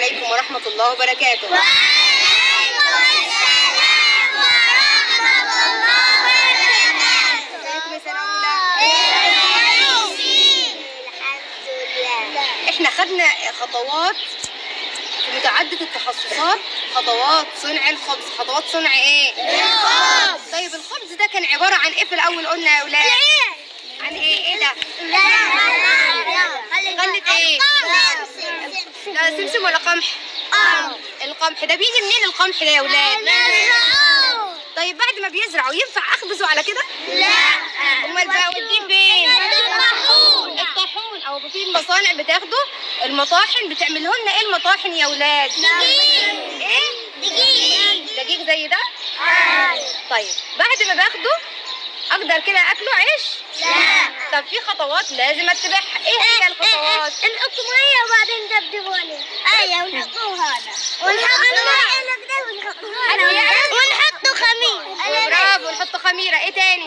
عليكم ورحمة الله وبركاته ازيكم يا سنة أولى إحنا خدنا خطوات في متعدد التخصصات خطوات صنع الخبز خطوات صنع إيه طيب الخبز ده كان عبارة عن إيه في الأول قلنا يا أولاد عن إيه إيه ده غلة إيه لا سمسم ولا قمح؟ القمح. ده بيجي منين القمح ده يا أولاد طيب بعد ما بيزرعوا ينفع أخبزه على كده؟ أمال بقى اوديه فين؟ الطاحون أو في المصانع بتاخده؟ المطاحن. بتعمله لنا إيه المطاحن يا أولاد إيه؟ دقيق. زي ده؟ طيب بعد ما باخده أقدر كده أكله عيش؟ طب في خطوات لازم أتبعها. إيه هي الخطوات؟ نحط ميه وبعدين ندبدبوا عليه أيوه ونحطوه هذا ونحط أيوة. ونحطوا خمير. برافو نحط خميرة. إيه تاني؟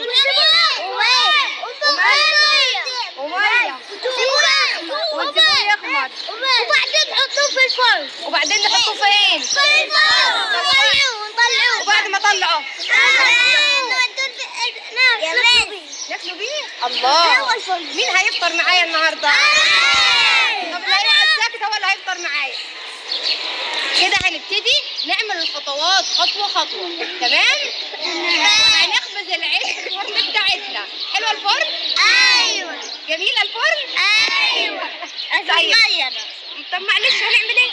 ومية. ونسيبوه يخمر. وبعدين نحطوه في الفرن. وبعدين نحطه فين؟ في الفرن. ونطلعوه وبعد ما طلعه يا ناكلوا بيه الله. مين هيفطر معايا النهارده؟ طب اللي هيقعد ساكت هو اللي هيفطر معايا. كده هنبتدي نعمل الخطوات خطوة خطوة. تمام؟ هنخبز العيش في الفرن بتاعتنا. حلوة الفرن؟ أيوه. جميلة الفرن؟ أيوه. طب معلش هنعمل إيه؟